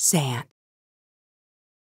sand.